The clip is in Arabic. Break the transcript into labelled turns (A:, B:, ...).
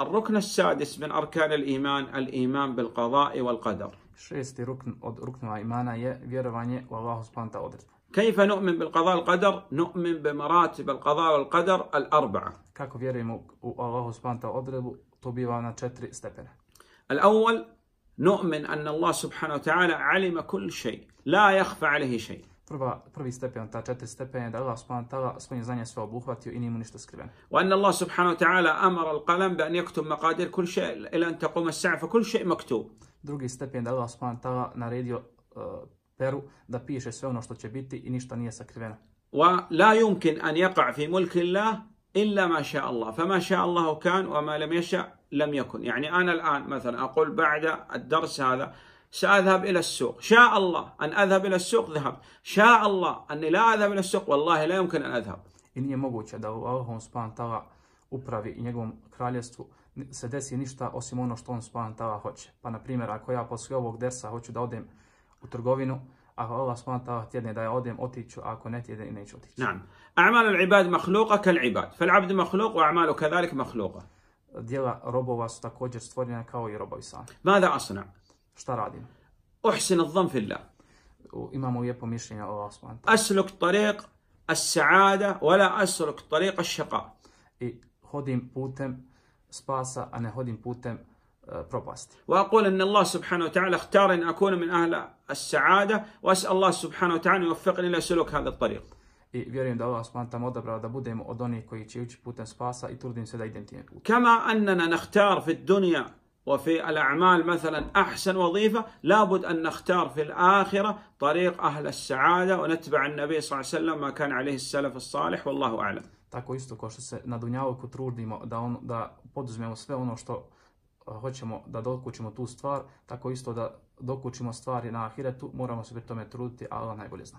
A: الركن السادس من أركان الإيمان الإيمان بالقضاء والقدر
B: Šesti rukn od ruknova imana je vjerovanje u Allahu subhanahu wa ta'ala.
A: كيف نؤمن بالقضاء والقدر؟ نؤمن بمراتب القضاء والقدر الأربعة
B: Kako vjerujemo u Allahu subhanahu wa ta'ala to biva na četiri stepena.
A: الأول نؤمن أن الله سبحانه وتعالى علم كل شيء لا يخفى عليه شيء
B: Prva, prvi stepen, ta četiri stepena da Allah subhanahu wa ta'ala svojim znanjem sve obuhvatio i nije mu ništa skriveno.
A: وأن الله سبحانه وتعالى أمر القلم بأن يكتب مقادير كل شيء إلى أن تقوم الساعة فكل شيء مكتوب
B: Drugi stepen da Allah subhanahu wa ta'ala naredio uh, peru da piše sve ono što će biti i ništa nije sakriveno.
A: ولا يمكن أن يقع في ملك الله إلا ما شاء الله فما شاء الله كان وما لم يشاء لم يكن يعني أنا الآن مثلا أقول بعد الدرس هذا سأذهب إلى السوق شاء الله أن أذهب إلى السوق ذهبت شاء الله أني لا أذهب إلى السوق والله لا يمكن أن أذهب
B: I nije moguće da u Allahom subhanahu wa ta'ala upravi i njegovom kraljestvu se desi ništa osim ono što on subhanahu wa ta'ala hoće. Pa na primjer, ako ja posle ovog dersa hoću da odem u trgovinu, ako Allah subhanahu wa ta'ala tjedne da ja odem, otiću, ako ne tjedne, neću otići.
A: نعم أعمال العباد مخلوقة كالعباد فالعبد مخلوق وأعماله كذلك مخلوقة
B: Dijela robova su također stvorene kao i robovi sami.
A: ماذا أصنع؟
B: Šta radimo?
A: أحسن الظن في الله
B: Imamo lijepo mišljenje o Allah subhanahu wa ta'ala.
A: أسلك طريق السعادة ولا أسلك طريق الشقاء
B: I hodim putem spasa, a ne hodim putem uh, propasti.
A: وأقول أن الله سبحانه وتعالى اختار أن أكون من أهل السعادة وأسأل الله سبحانه وتعالى أن يوفقني إلى سلوك هذا الطريق
B: I vjerujem da Allah subhanahu wa ta'ala odabrao da budemo od onih koji će ići putem spasa i trudim se da idem tim putem.
A: كما أننا نختار في الدنيا وفي الأعمال مثلا أحسن وظيفة لابد أن نختار في الآخرة طريق أهل السعادة ونتبع النبي صلى الله عليه وسلم ما كان عليه السلف الصالح والله أعلم
B: Tako isto kao što se na Dunjaluku trudimo da, on, da poduzmemo sve ono što uh, hoćemo da dokučimo tu stvar, tako isto da dokučimo stvari na Ahiretu, moramo se pri tome truditi, a Allah najbolje zna.